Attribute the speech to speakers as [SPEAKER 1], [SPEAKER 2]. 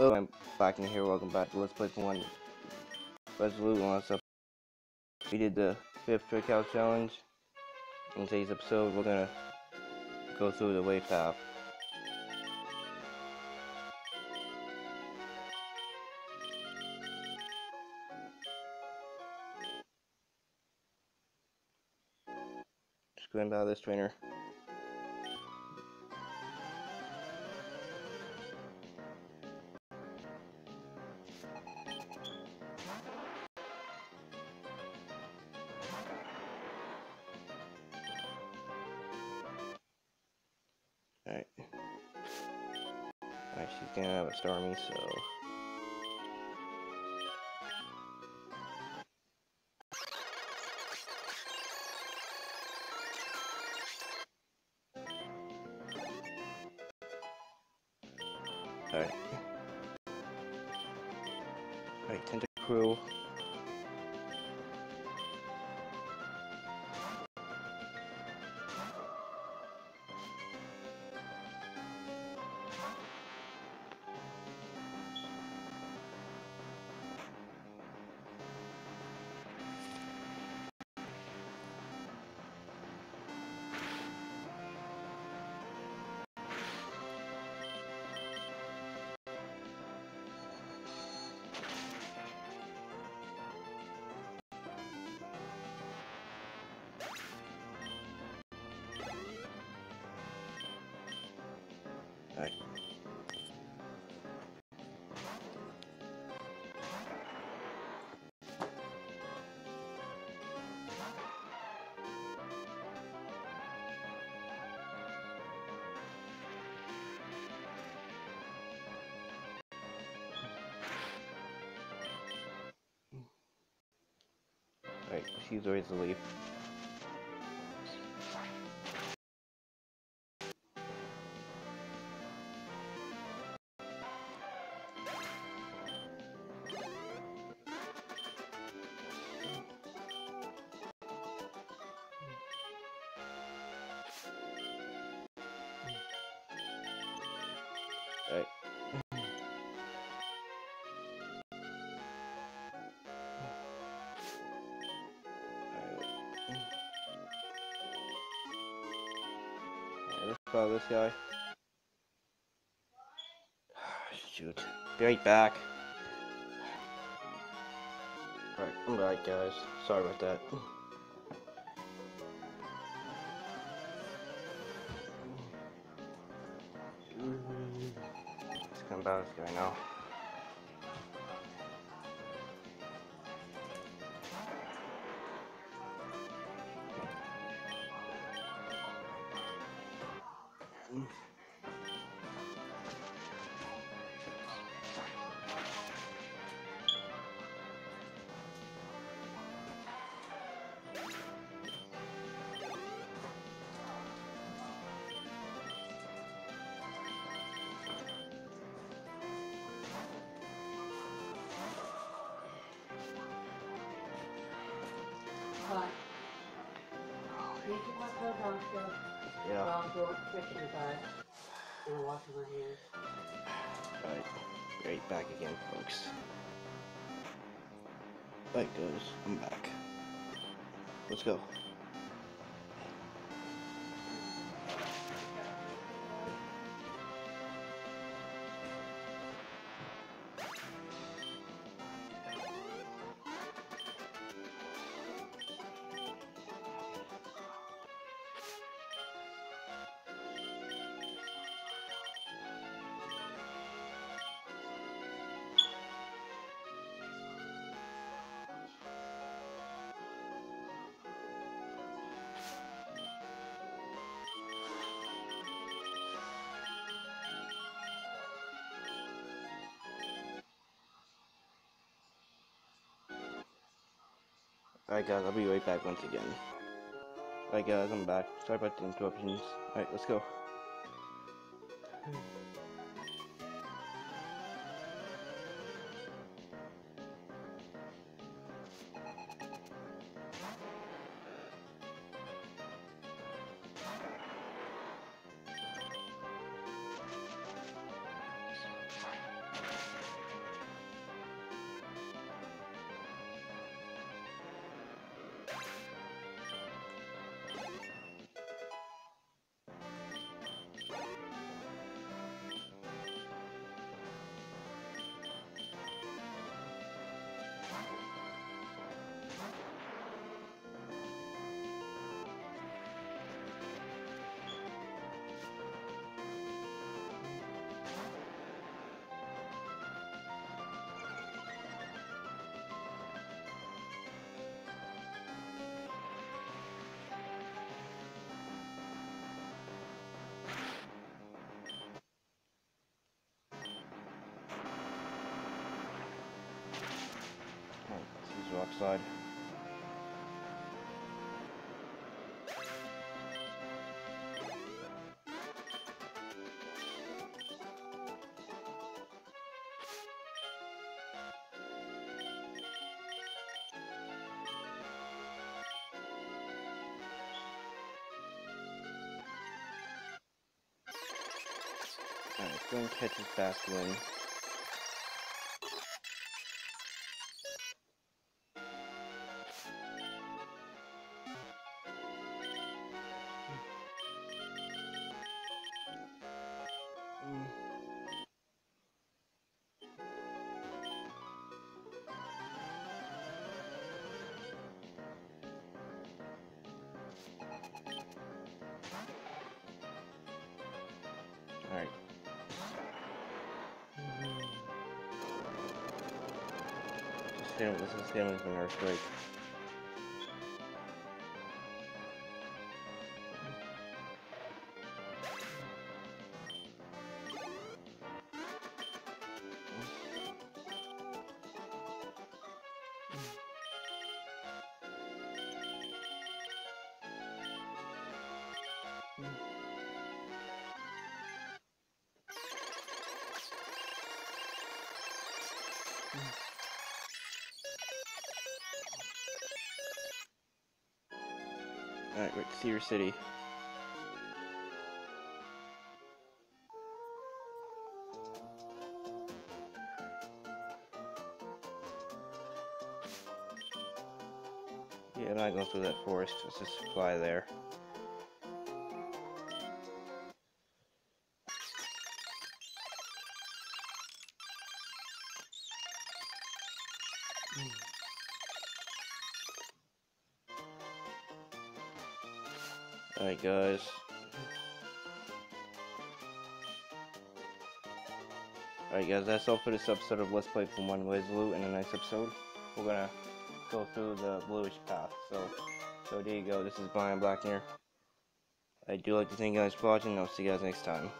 [SPEAKER 1] Oh, Hello, I'm back in here. Welcome back to Let's Play One Resolute. We did the fifth trick house challenge. In today's episode, we're gonna go through the Wave Path. Just going by this trainer. Alright, she's gonna have a Starmie, so. Alright. Alright, Tentacruel. Alright, she's ready to Let's this guy. Shoot. Be right back. Alright, I'm back guys. Sorry about that. Let's come about this guy now.
[SPEAKER 2] To put those downstairs.
[SPEAKER 1] Yeah.
[SPEAKER 2] Well, I'm going fishing. And washing my hands.
[SPEAKER 1] Alright. Right back again, folks. Right goes. I'm back. Let's go. Alright guys, I'll be right back once again. Alright guys, I'm back. Sorry about the interruptions. Alright, let's go. Hmm. Topside. Alright, let's go and catch this fast. Alright. This is him with an earthquake. Alright, we're at Cedar City. Yeah, I'm not going through that forest. Let's just fly there. Alright, guys. Alright, guys, that's all for this episode of Let's Play Pokemon Resolute in a nice episode. We're gonna go through the bluish path. So, so there you go. This is Bryan Blackner. I do like to thank you guys for watching, I'll see you guys next time.